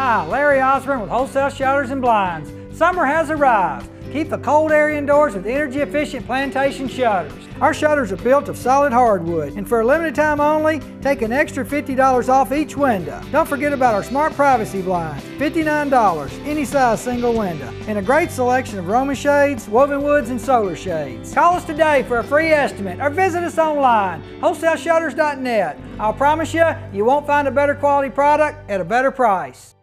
Hi, Larry Osborne with Wholesale Shutters and Blinds. Summer has arrived. Keep the cold air indoors with energy efficient plantation shutters. Our shutters are built of solid hardwood, and for a limited time only, take an extra $50 off each window. Don't forget about our smart privacy blinds, $59, any size single window, and a great selection of Roman shades, woven woods, and solar shades. Call us today for a free estimate or visit us online, wholesaleshutters.net. I'll promise you, you won't find a better quality product at a better price.